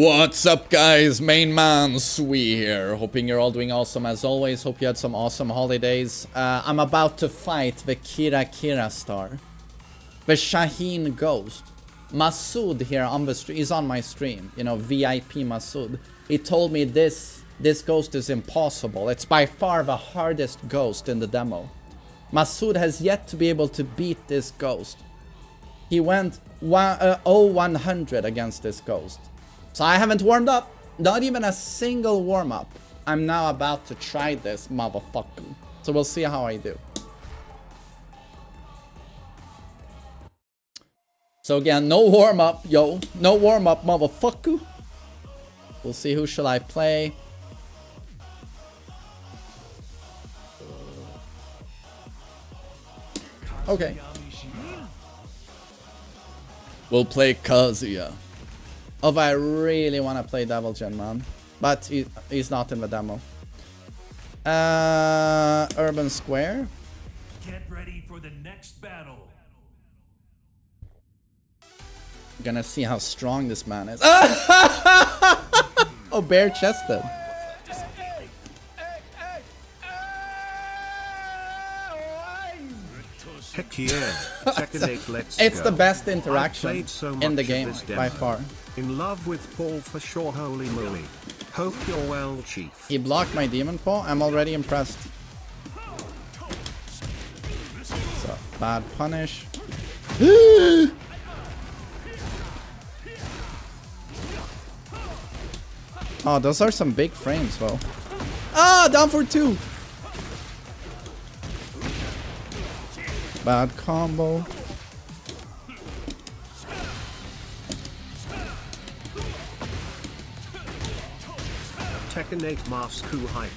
What's up guys, main man Sui here, hoping you're all doing awesome as always, hope you had some awesome holidays. Uh, I'm about to fight the Kira Kira star, the Shaheen Ghost. Masood here on the stream, is on my stream, you know, VIP Masood. He told me this, this ghost is impossible, it's by far the hardest ghost in the demo. Masood has yet to be able to beat this ghost. He went one, uh, 0100 against this ghost. So I haven't warmed up. Not even a single warm-up. I'm now about to try this motherfucker. So we'll see how I do. So again, no warm-up, yo. No warm-up, motherfucker. We'll see who shall I play. Okay. We'll play Kazuya. Oh, I really want to play Devil Jin, man. But he, he's not in the demo. Uh, Urban Square. Get ready for the next battle. Gonna see how strong this man is. oh, bare chested. Heck yeah. Tekken 8, let's It's go. the best interaction so in the game by far. In love with Paul for sure, holy moly. Hope you're well, Chief. He blocked my demon paw. I'm already impressed. So, bad punish. oh, those are some big frames, though. Ah, down for two. Bad combo. Tekken 8 Mask Who Hype.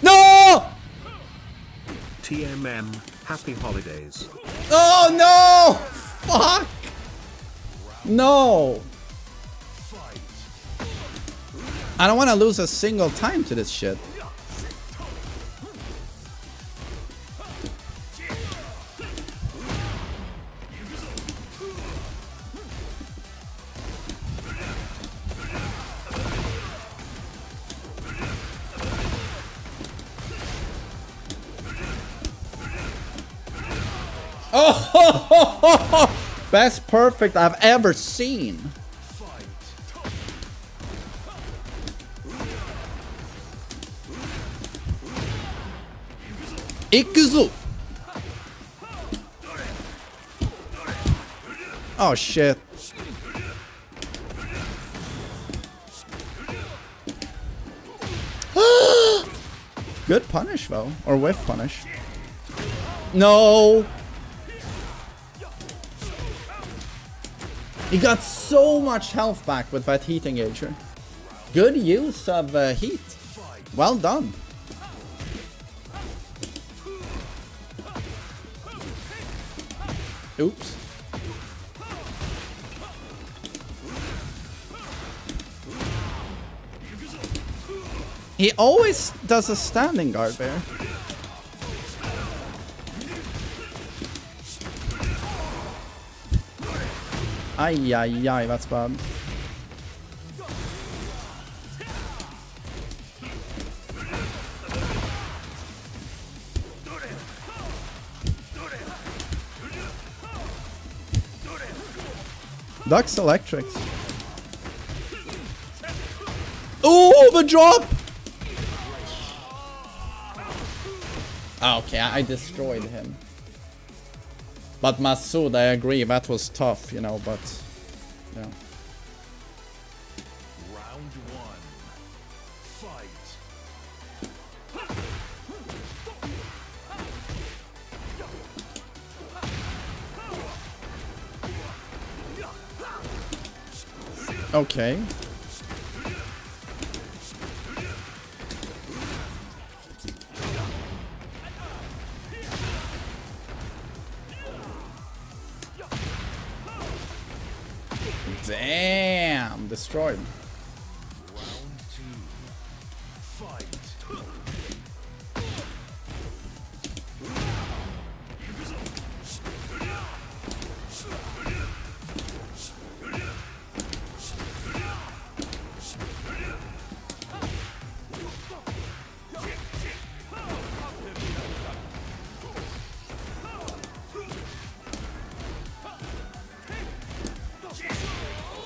No! TMM, happy holidays. Oh no! Fuck! No! I don't want to lose a single time to this shit. Oh! Best perfect I've ever seen. Ikuzu. Oh shit. Good punish though, or whiff punish. No. He got so much health back with that heat engager. Good use of uh, heat. Well done. Oops. He always does a standing guard there. Ay, ay, ay, that's bad. Ducks Electrics. Oh, the drop! Ah, okay, I I destroyed him. But Masood, I agree, that was tough, you know, but... Yeah. Okay.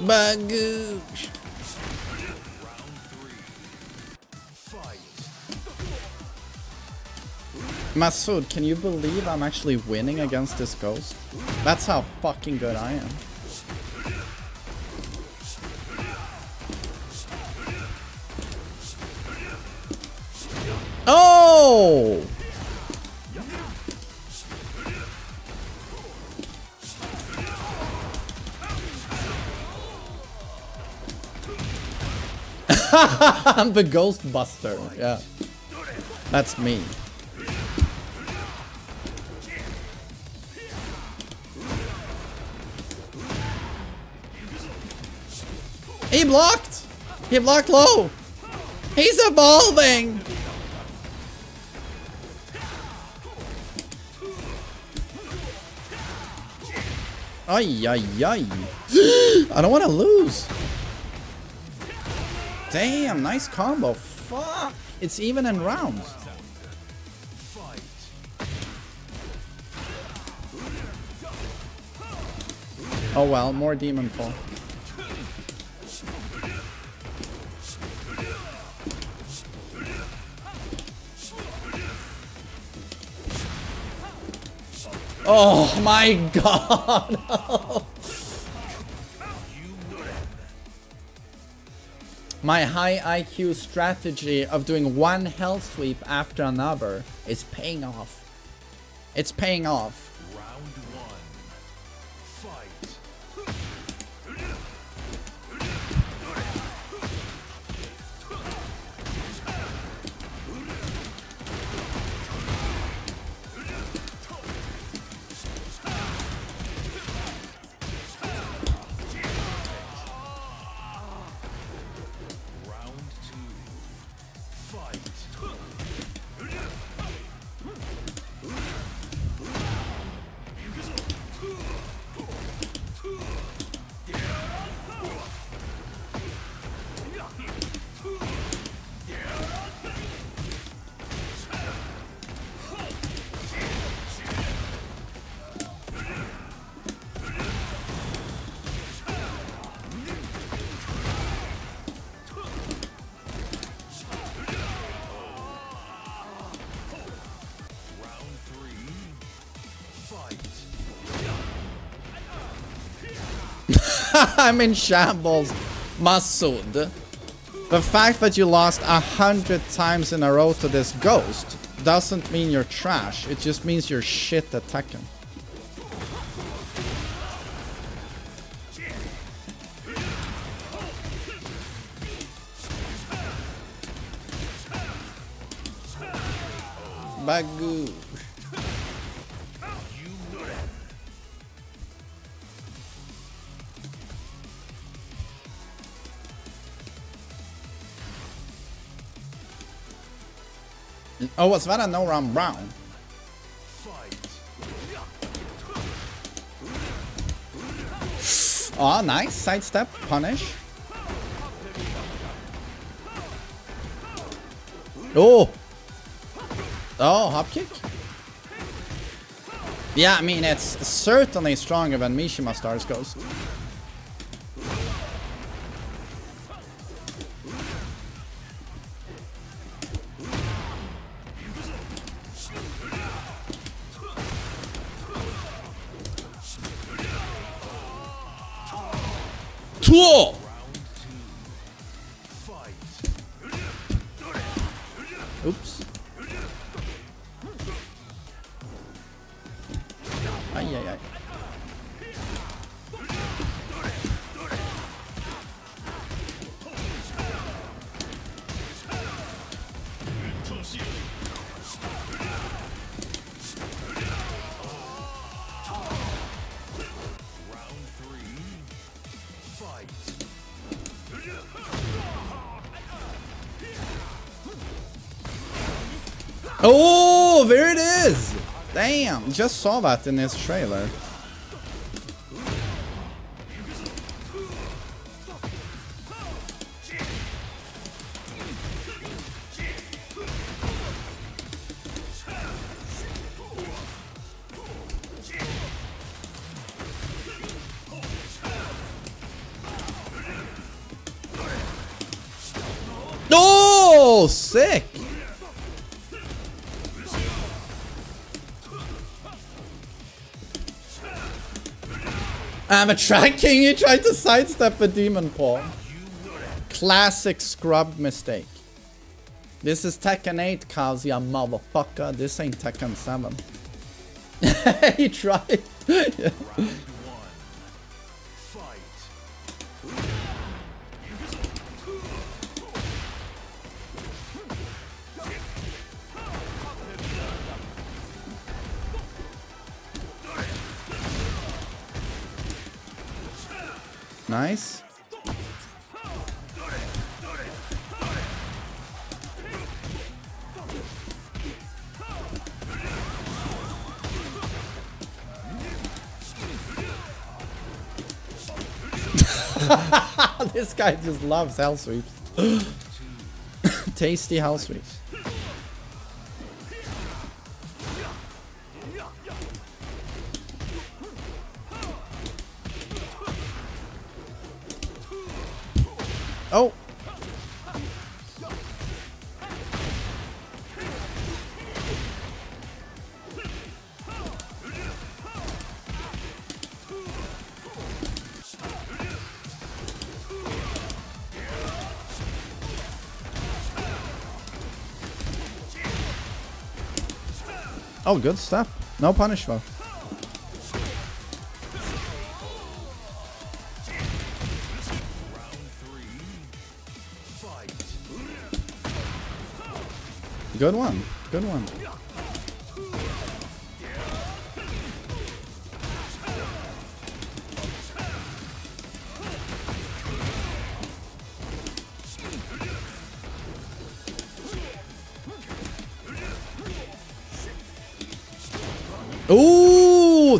Bagoosh. Fight. Masood, can you believe I'm actually winning against this ghost? That's how fucking good I am. Oh! I'm the Ghostbuster. Yeah. That's me. He blocked! He blocked low! He's evolving! Ay, ay, ay. I don't want to lose. Damn, nice combo. Fuck. It's even in rounds. Oh well, more demon fall. Oh my god! my high IQ strategy of doing one health sweep after another is paying off. It's paying off. Round one. Fight. I'm in shambles. Masood. The fact that you lost a hundred times in a row to this ghost doesn't mean you're trash. It just means you're shit at Tekken. Bagoo. Oh, was a no round brown? Oh, nice. Sidestep. Punish. Oh! Oh, hop kick. Yeah, I mean, it's certainly stronger than Mishima Stars Ghost. Oh, there it is! Damn, just saw that in his trailer. Oh, sick! I'm a tracking. He tried to sidestep a demon paw. Classic scrub mistake. This is Tekken 8, Kaz, ya motherfucker. This ain't Tekken 7. he tried. Yeah. Nice. this guy just loves hell sweeps. Tasty hell sweeps. Oh, good stuff. No punish though. Good one. Good one.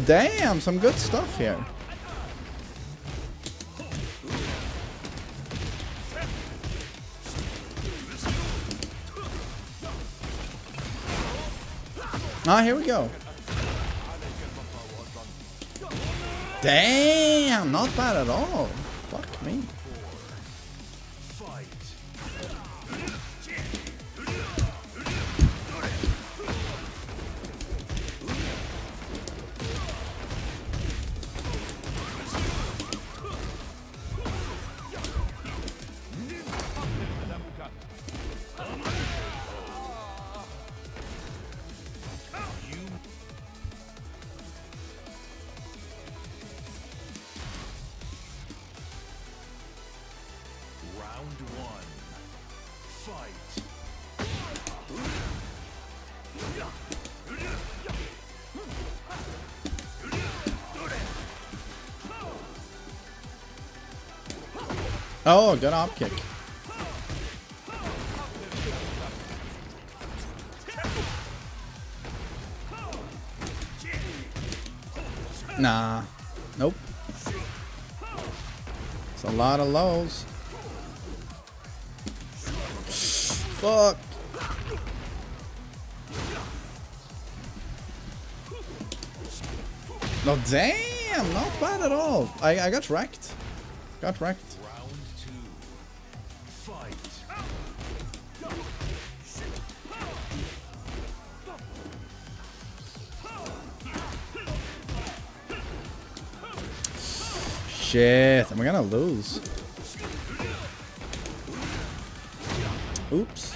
Damn, some good stuff here. Ah, here we go. Damn, not bad at all. Fuck me. Round one. Fight. Oh, good op kick. Nah. Nope. It's a lot of lows. Fuck. No, damn, not bad at all. I, I got wrecked. Got wrecked. Round two. Fight. Shit, am I gonna lose? Oops.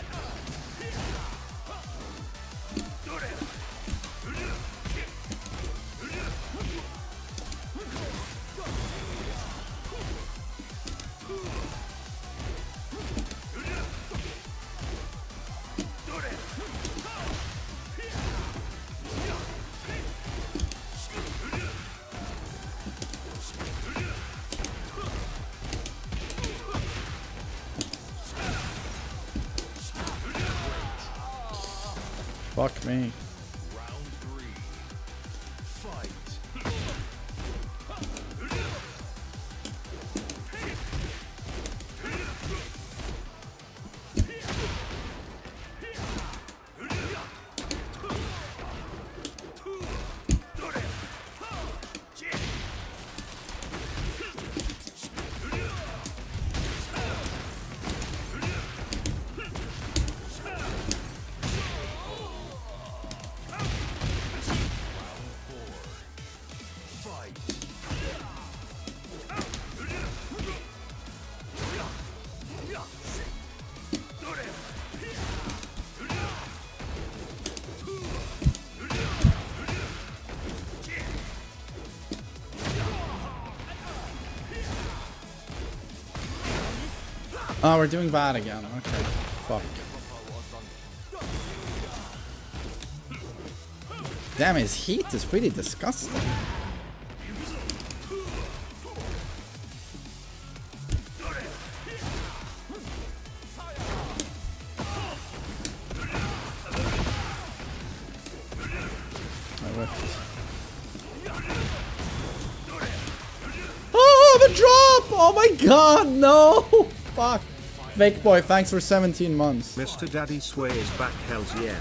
Fuck me. Oh, we're doing bad again. Okay. Fuck. Damn, his heat is pretty disgusting. Oh, the drop! Oh my god, no! Fuck. Fake boy, thanks for 17 months. Mr. Daddy Sway is back hells yeah.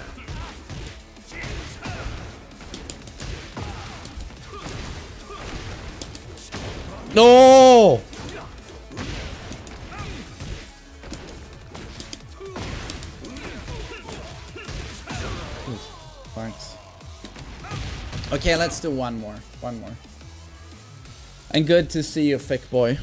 No! Thanks. Okay, let's do one more. One more. And good to see you, thick boy.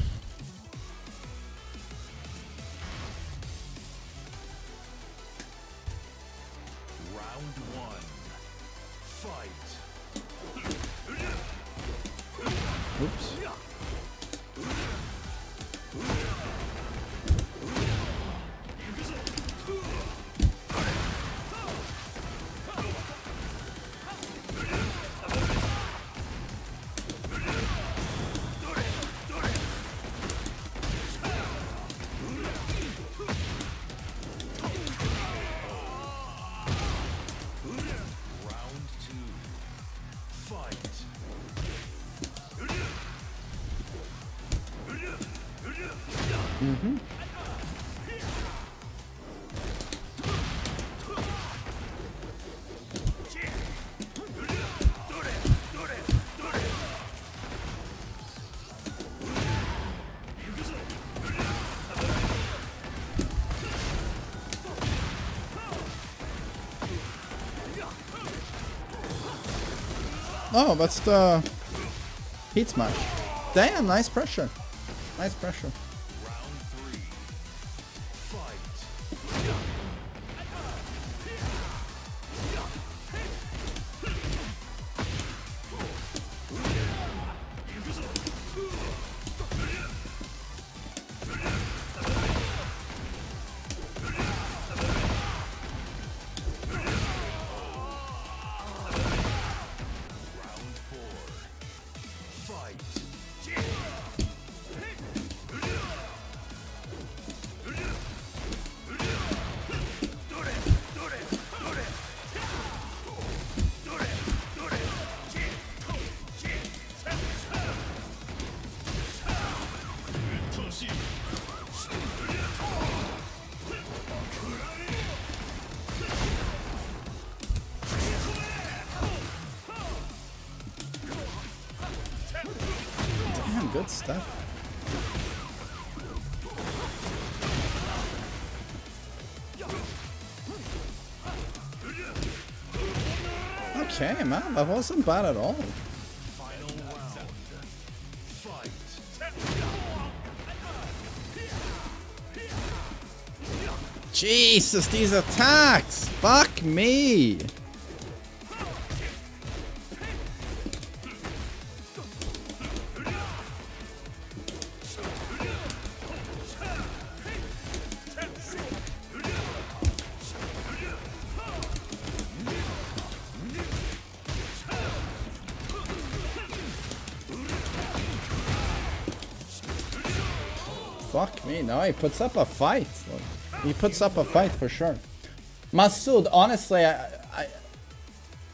Oh, that's the heat smash. Damn, nice pressure. Nice pressure. Stuff. Okay, man, that wasn't bad at all. Jesus, these attacks! Fuck me! Fuck me, no, he puts up a fight. He puts up a fight for sure. Masood, honestly, I, I,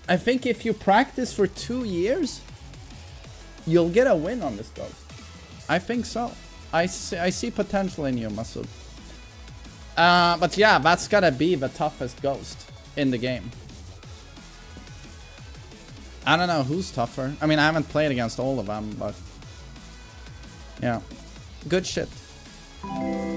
I think if you practice for two years, you'll get a win on this ghost. I think so. I see, I see potential in you, Masood. Uh, but yeah, that's gotta be the toughest ghost in the game. I don't know who's tougher. I mean, I haven't played against all of them, but yeah, good shit. Thank you.